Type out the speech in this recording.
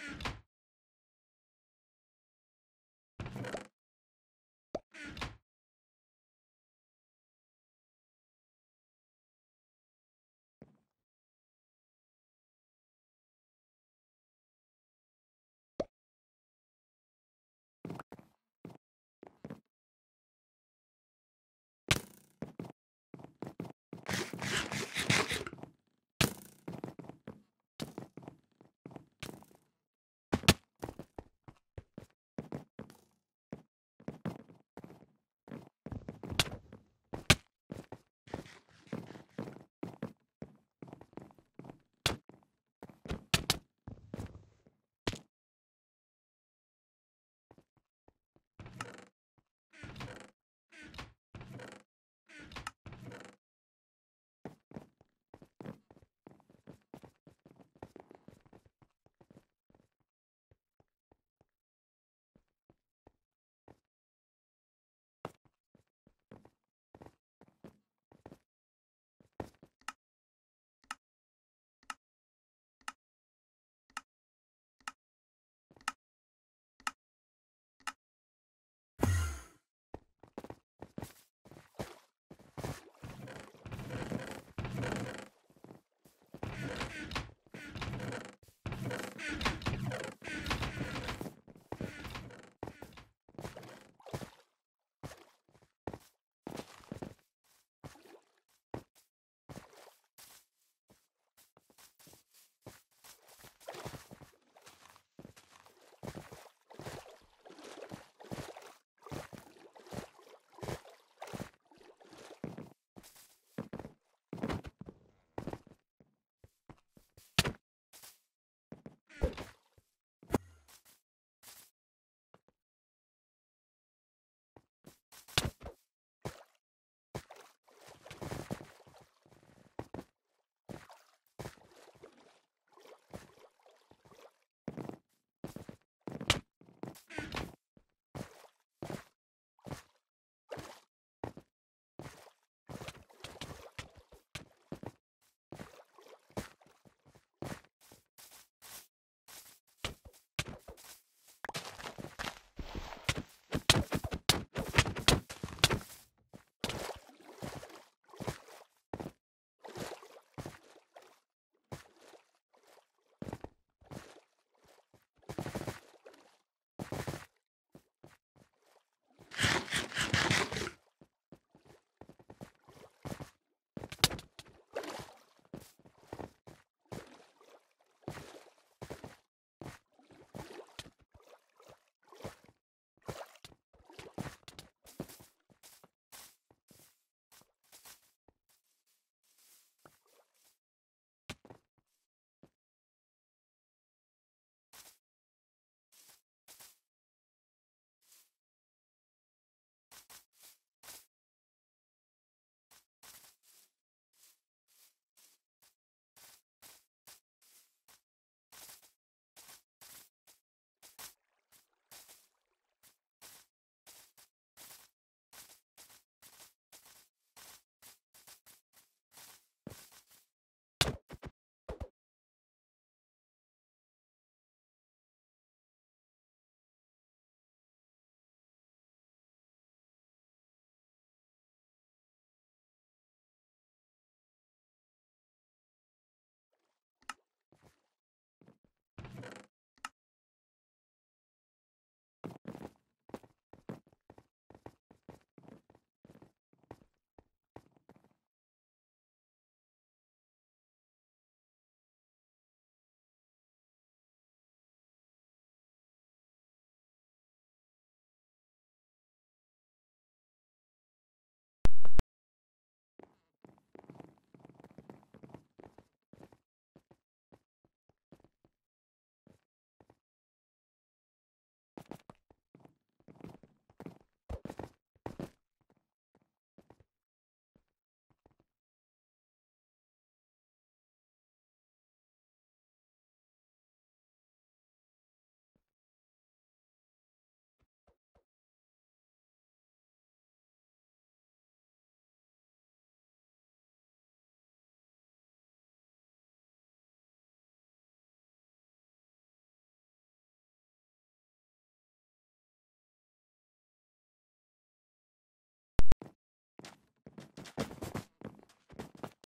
you